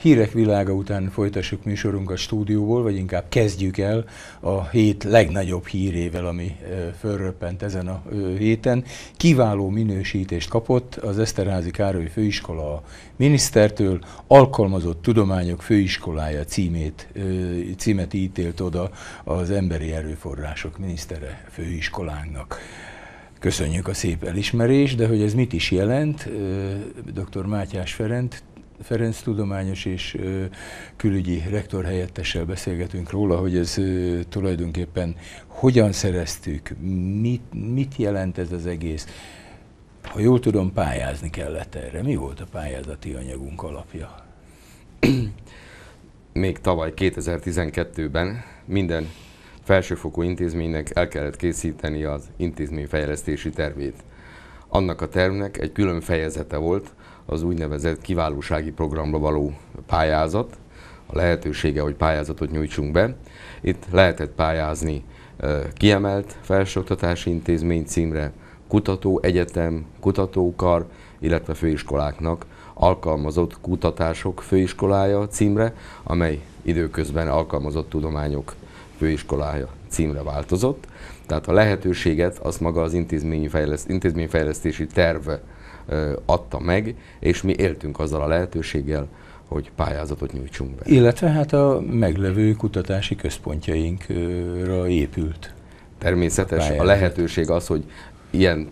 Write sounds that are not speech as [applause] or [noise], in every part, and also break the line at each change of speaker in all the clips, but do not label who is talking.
Hírek világa után folytassuk műsorunkat stúdióból, vagy inkább kezdjük el a hét legnagyobb hírével, ami fölröppent ezen a héten. Kiváló minősítést kapott az Eszterházi Károly Főiskola a minisztertől, alkalmazott tudományok főiskolája címét, címet ítélt oda az emberi erőforrások minisztere főiskolánknak. Köszönjük a szép elismerést, de hogy ez mit is jelent, dr. Mátyás Ferenc Ferenc tudományos és külügyi rektor helyettessel beszélgetünk róla, hogy ez tulajdonképpen hogyan szereztük, mit, mit jelent ez az egész. Ha jól tudom, pályázni kellett erre. Mi volt a pályázati anyagunk alapja?
Még tavaly 2012-ben minden felsőfokú intézménynek el kellett készíteni az intézményfejlesztési tervét. Annak a tervnek egy külön fejezete volt, az úgynevezett kiválósági programra való pályázat, a lehetősége, hogy pályázatot nyújtsunk be. Itt lehetett pályázni kiemelt felsőoktatási intézmény címre, kutató egyetem, kutatókar, illetve főiskoláknak alkalmazott kutatások főiskolája címre, amely időközben alkalmazott tudományok főiskolája címre változott. Tehát a lehetőséget azt maga az intézményfejlesztési terve adta meg, és mi éltünk azzal a lehetőséggel, hogy pályázatot nyújtsunk be.
Illetve hát a meglevő kutatási központjainkra épült.
Természetes. A, a lehetőség az, hogy ilyen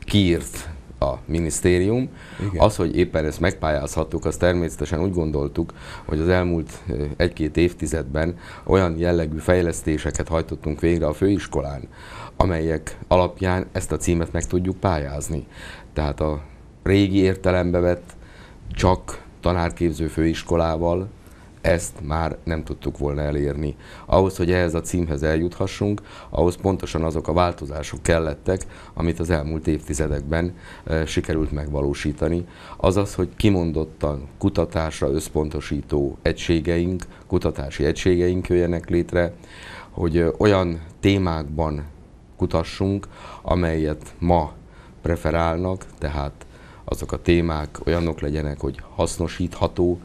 kiírt a minisztérium. Igen. Az, hogy éppen ezt megpályázhattuk, az természetesen úgy gondoltuk, hogy az elmúlt egy-két évtizedben olyan jellegű fejlesztéseket hajtottunk végre a főiskolán, amelyek alapján ezt a címet meg tudjuk pályázni. Tehát a régi értelembe vett csak tanárképző főiskolával ezt már nem tudtuk volna elérni. Ahhoz, hogy ehhez a címhez eljuthassunk, ahhoz pontosan azok a változások kellettek, amit az elmúlt évtizedekben e, sikerült megvalósítani. Azaz, hogy kimondottan kutatásra összpontosító egységeink, kutatási egységeink jöjjenek létre, hogy e, olyan témákban kutassunk, amelyet ma preferálnak, tehát azok a témák olyanok legyenek, hogy hasznosítható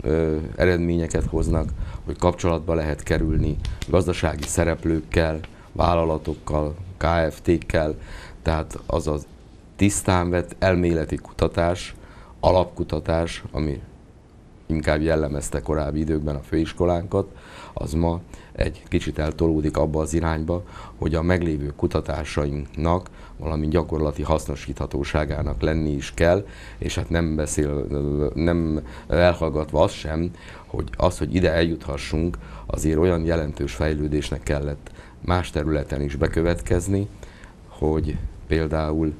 ö, eredményeket hoznak, hogy kapcsolatba lehet kerülni gazdasági szereplőkkel, vállalatokkal, KFT-kkel, tehát az az tisztán vett elméleti kutatás, alapkutatás, ami inkább jellemezte korábbi időkben a főiskolánkat, az ma egy kicsit eltolódik abba az irányba, hogy a meglévő kutatásainknak valami gyakorlati hasznosíthatóságának lenni is kell, és hát nem beszél, nem elhallgatva az sem, hogy az, hogy ide eljuthassunk, azért olyan jelentős fejlődésnek kellett más területen is bekövetkezni, hogy például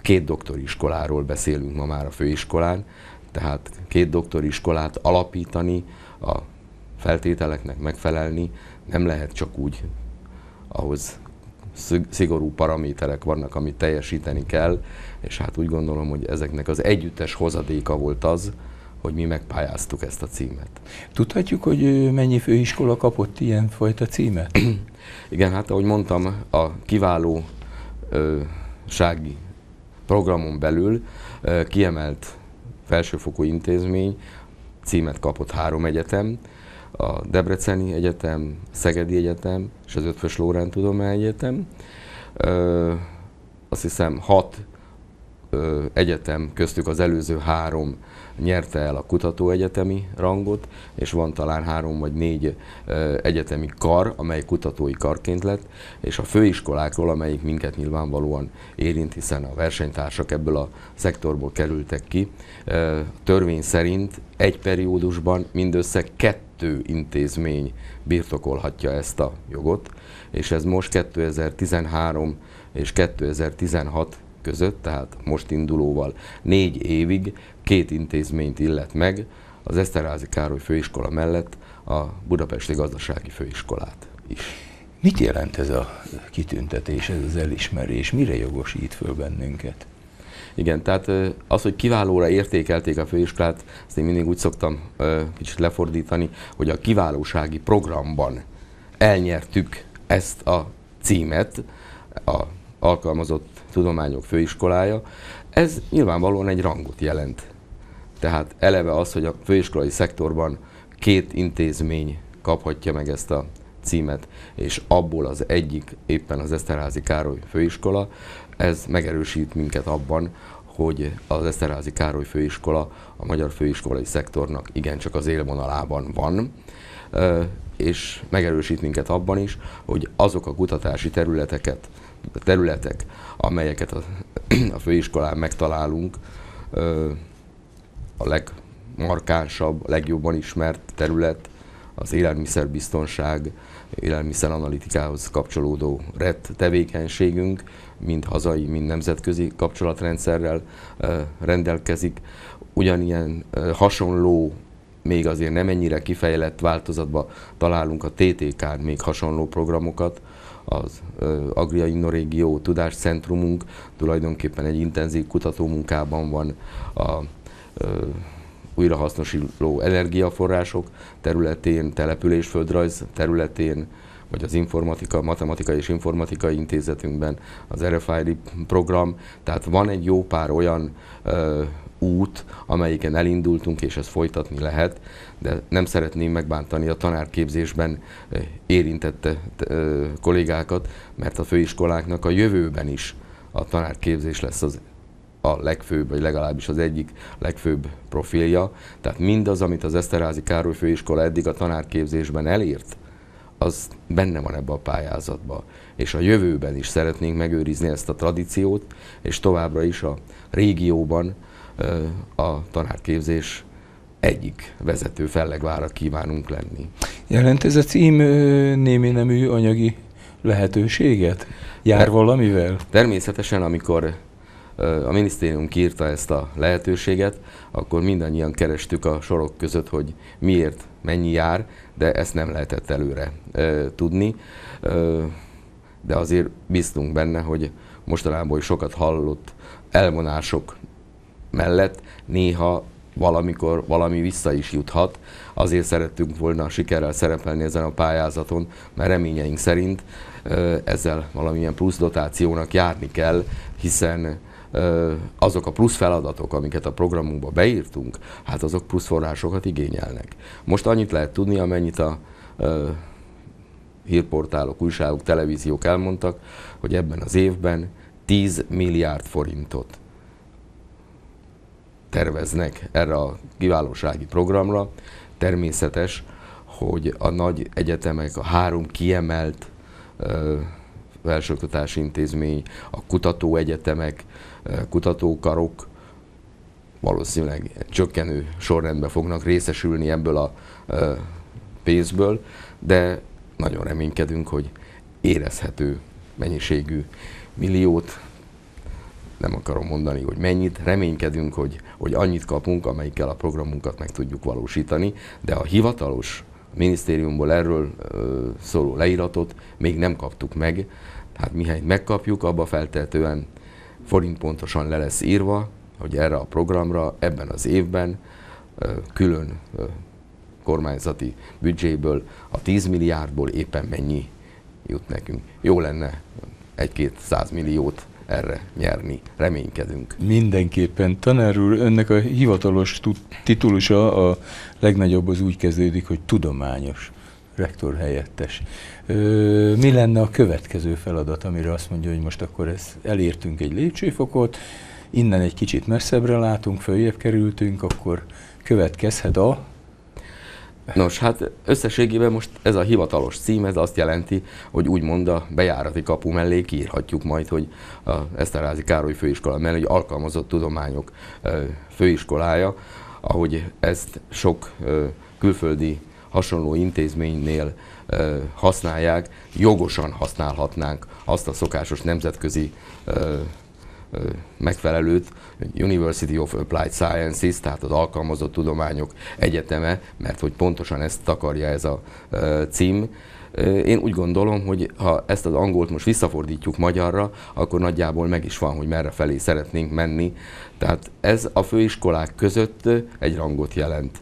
két doktori iskoláról beszélünk ma már a főiskolán, tehát két doktori iskolát alapítani, a feltételeknek megfelelni nem lehet csak úgy, ahhoz szigorú paraméterek vannak, amit teljesíteni kell, és hát úgy gondolom, hogy ezeknek az együttes hozadéka volt az, hogy mi megpályáztuk ezt a címet.
Tudhatjuk, hogy mennyi főiskola kapott ilyen fajta címet? [clears throat]
Igen, hát ahogy mondtam, a kiváló ö, sági programon belül ö, kiemelt felsőfokú intézmény címet kapott három egyetem, a Debreceni Egyetem, Szegedi Egyetem és az Ötvös Lórán Tudományegyetem. Azt hiszem hat egyetem, köztük az előző három nyerte el a kutatóegyetemi rangot, és van talán három vagy négy egyetemi kar, amely kutatói karként lett, és a főiskolákról, amelyik minket nyilvánvalóan érint, hiszen a versenytársak ebből a szektorból kerültek ki, törvény szerint egy periódusban mindössze kettő intézmény birtokolhatja ezt a jogot, és ez most 2013 és 2016 között, tehát most indulóval négy évig két intézményt illet meg, az Eszterházi Károly Főiskola mellett a Budapesti Gazdasági Főiskolát is.
Mit jelent ez a kitüntetés, ez az elismerés? Mire jogosít föl bennünket?
Igen, tehát az, hogy kiválóra értékelték a főiskolát, ezt én mindig úgy szoktam kicsit lefordítani, hogy a kiválósági programban elnyertük ezt a címet, a alkalmazott tudományok főiskolája, ez nyilvánvalóan egy rangot jelent. Tehát eleve az, hogy a főiskolai szektorban két intézmény kaphatja meg ezt a címet, és abból az egyik éppen az Eszterházi Károly főiskola, ez megerősít minket abban, hogy az Eszterházi Károly főiskola a magyar főiskolai szektornak igencsak az élvonalában van, és megerősít minket abban is, hogy azok a kutatási területeket, területek, amelyeket a, [clears throat] a főiskolán megtalálunk, a legmarkánsabb, a legjobban ismert terület az élelmiszerbiztonság, élelmiszeranalitikához kapcsolódó RET tevékenységünk, mind hazai, mind nemzetközi kapcsolatrendszerrel rendelkezik. Ugyanilyen hasonló, még azért nem ennyire kifejlett változatban találunk a TTK-n még hasonló programokat, az Agria Innorégió Tudáscentrumunk tulajdonképpen egy intenzív kutatómunkában van a újrahasznosító energiaforrások területén, településföldrajz területén, vagy az informatika, matematika és informatikai intézetünkben az RFID program. Tehát van egy jó pár olyan ö, út, amelyiken elindultunk, és ezt folytatni lehet, de nem szeretném megbántani a tanárképzésben érintett kollégákat, mert a főiskoláknak a jövőben is a tanárképzés lesz az a legfőbb, vagy legalábbis az egyik legfőbb profilja. Tehát mindaz, amit az Eszterházi Károly Főiskola eddig a tanárképzésben elért, az benne van ebbe a pályázatba. És a jövőben is szeretnénk megőrizni ezt a tradíciót, és továbbra is a régióban a tanárképzés egyik vezető fellegvára kívánunk lenni.
Jelent ez a cím némi nemű anyagi lehetőséget? Jár valamivel?
Természetesen, amikor a minisztérium kiírta ezt a lehetőséget, akkor mindannyian kerestük a sorok között, hogy miért mennyi jár, de ezt nem lehetett előre tudni. De azért bíztunk benne, hogy mostanában is sokat hallott elvonások mellett néha valamikor valami vissza is juthat. Azért szerettünk volna sikerrel szerepelni ezen a pályázaton, mert reményeink szerint ezzel valamilyen plusz dotációnak járni kell, hiszen azok a plusz feladatok, amiket a programunkba beírtunk, hát azok plusz forrásokat igényelnek. Most annyit lehet tudni, amennyit a hírportálok, újságok, televíziók elmondtak, hogy ebben az évben 10 milliárd forintot terveznek erre a kiválósági programra. Természetes, hogy a nagy egyetemek, a három kiemelt felsőoktatási intézmény, a kutatóegyetemek, kutatókarok valószínűleg csökkenő sorrendben fognak részesülni ebből a pénzből, de nagyon reménykedünk, hogy érezhető mennyiségű milliót, nem akarom mondani, hogy mennyit, reménykedünk, hogy, hogy annyit kapunk, amelyikkel a programunkat meg tudjuk valósítani, de a hivatalos minisztériumból erről ö, szóló leíratot még nem kaptuk meg, tehát mihely megkapjuk, abba feltehetően forint pontosan le lesz írva, hogy erre a programra ebben az évben külön kormányzati büdzséből a 10 milliárdból éppen mennyi jut nekünk. Jó lenne egy-két százmilliót erre nyerni. Reménykedünk.
Mindenképpen. Tanár úr, önnek a hivatalos titulusa a legnagyobb az úgy kezdődik, hogy tudományos rektor helyettes. Ö, mi lenne a következő feladat, amire azt mondja, hogy most akkor ezt elértünk egy lépcsőfokot, innen egy kicsit messzebbre látunk, följebb kerültünk, akkor következhet a...
Nos, hát összességében most ez a hivatalos cím, ez azt jelenti, hogy úgymond a bejárati kapu mellé kiírhatjuk majd, hogy a Eszterházi Károly főiskola mellé, hogy alkalmazott tudományok főiskolája, ahogy ezt sok külföldi hasonló intézménynél használják, jogosan használhatnánk azt a szokásos nemzetközi megfelelőt, University of Applied Sciences, tehát az alkalmazott tudományok egyeteme, mert hogy pontosan ezt takarja ez a cím. Én úgy gondolom, hogy ha ezt az angolt most visszafordítjuk magyarra, akkor nagyjából meg is van, hogy merre felé szeretnénk menni. Tehát ez a főiskolák között egy rangot jelent.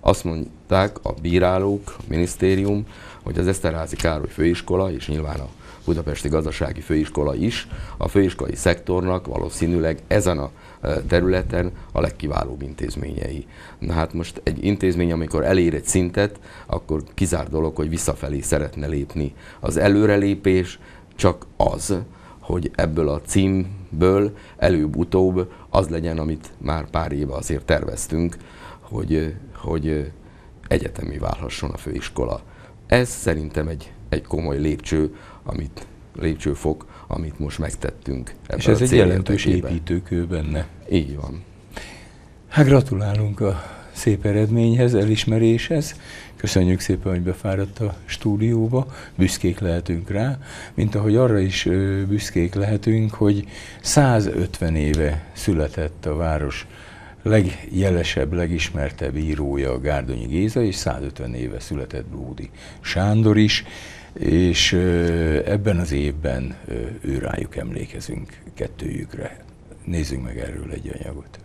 Azt mondták a bírálók, a minisztérium, hogy az Eszterházi Károly főiskola, és nyilván a Budapesti Gazdasági Főiskola is, a főiskolai szektornak valószínűleg ezen a területen a legkiválóbb intézményei. Na hát most egy intézmény, amikor elér egy szintet, akkor kizár dolog, hogy visszafelé szeretne lépni. Az előrelépés csak az, hogy ebből a címből előbb-utóbb az legyen, amit már pár éve azért terveztünk, hogy, hogy egyetemi válhasson a főiskola. Ez szerintem egy, egy komoly lépcső, amit lépcsőfok, amit most megtettünk.
És ez egy jelentős építőkő benne.
Így van.
Hát gratulálunk a szép eredményhez, elismeréshez. Köszönjük szépen, hogy befáradt a stúdióba, büszkék lehetünk rá, mint ahogy arra is büszkék lehetünk, hogy 150 éve született a város legjelesebb, legismertebb írója Gárdonyi Géza, és 150 éve született Bódi Sándor is, és ebben az évben ő emlékezünk kettőjükre. Nézzünk meg erről egy anyagot.